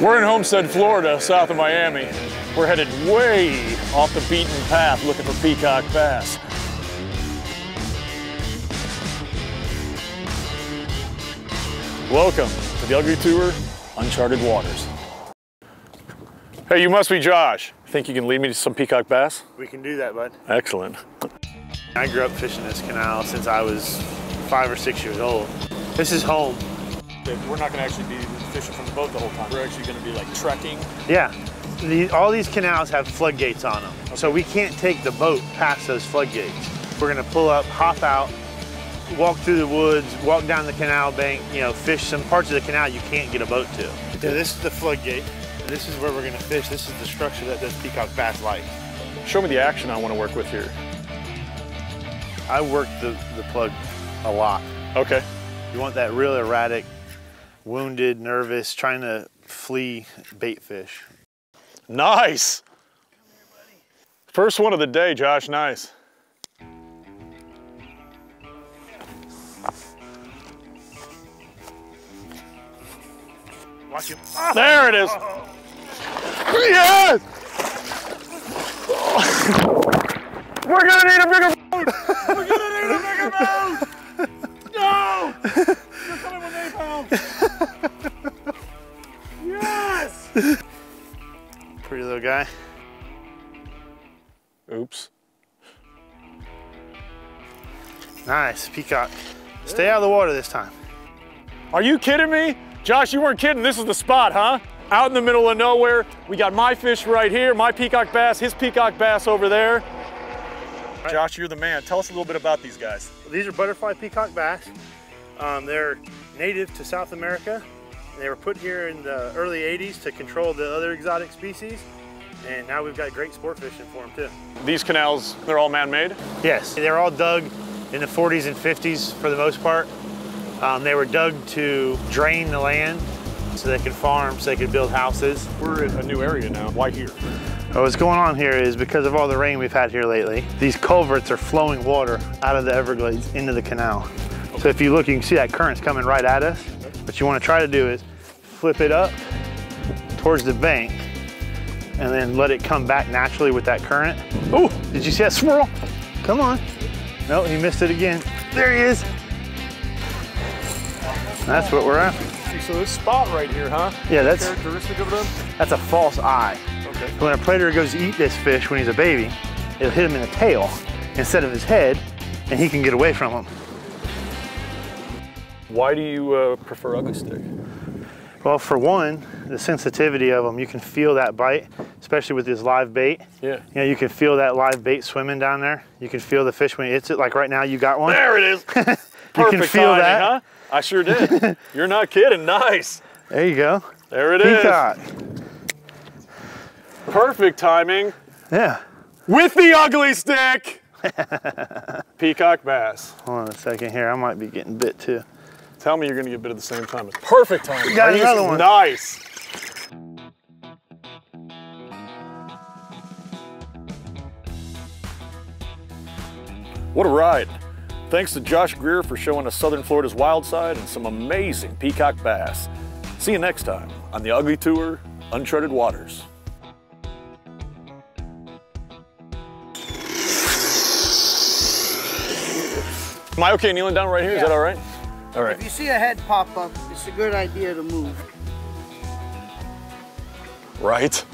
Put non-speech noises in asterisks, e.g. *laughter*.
We're in Homestead, Florida, south of Miami. We're headed way off the beaten path looking for peacock bass. Welcome to the Ugly Tour, Uncharted Waters. Hey, you must be Josh. Think you can lead me to some peacock bass? We can do that, bud. Excellent. I grew up fishing this canal since I was five or six years old. This is home. We're not gonna actually be fishing from the boat the whole time. We're actually gonna be like trekking. Yeah. The, all these canals have floodgates on them. So we can't take the boat past those floodgates. We're gonna pull up, hop out, walk through the woods, walk down the canal bank, you know, fish some parts of the canal you can't get a boat to. Yeah, this is the floodgate. This is where we're gonna fish. This is the structure that this peacock bass like. Show me the action I wanna work with here. I work the, the plug a lot. Okay. You want that real erratic, wounded, nervous, trying to flee bait fish. Nice. First one of the day, Josh, nice. Watch him. There it is. Yes! We're gonna need a bigger boat! We're gonna need a bigger boat! *laughs* Pretty little guy. Oops. Nice, peacock. Stay out of the water this time. Are you kidding me? Josh, you weren't kidding. This is the spot, huh? Out in the middle of nowhere. We got my fish right here, my peacock bass, his peacock bass over there. Josh, you're the man. Tell us a little bit about these guys. These are butterfly peacock bass. Um, they're native to South America. They were put here in the early 80s to control the other exotic species. And now we've got great sport fishing for them too. These canals, they're all man-made? Yes, they're all dug in the 40s and 50s for the most part. Um, they were dug to drain the land so they could farm, so they could build houses. We're in a new area now. Why here? What's going on here is because of all the rain we've had here lately, these culverts are flowing water out of the Everglades into the canal. So if you look, you can see that current's coming right at us. What you want to try to do is flip it up towards the bank and then let it come back naturally with that current. Oh, did you see that swirl? Come on. No, he missed it again. There he is. That's what we're after. So this spot right here, huh? Yeah, that's Characteristic of them? that's a false eye. Okay. When a predator goes to eat this fish when he's a baby, it'll hit him in the tail instead of his head, and he can get away from him. Why do you uh, prefer Ugly Stik? Well, for one, the sensitivity of them, you can feel that bite, especially with this live bait. Yeah. You know, you can feel that live bait swimming down there. You can feel the fish when it hits it. Like right now, you got one. There it is. *laughs* you Perfect can feel timing, that. huh? I sure did. *laughs* You're not kidding. Nice. There you go. There it is. Peacock. Perfect timing Yeah. with the Ugly Stik. *laughs* Peacock bass. Hold on a second here. I might be getting bit too. Tell me you're gonna get bit at the same time. It's perfect timing. You got Are you- another one. Nice. What a ride. Thanks to Josh Greer for showing us Southern Florida's wild side and some amazing peacock bass. See you next time on the Ugly Tour, Uncharted Waters. Am I okay kneeling down right here? Is Yeah. that all right? All right. If you see a head pop up, it's a good idea to move. Right?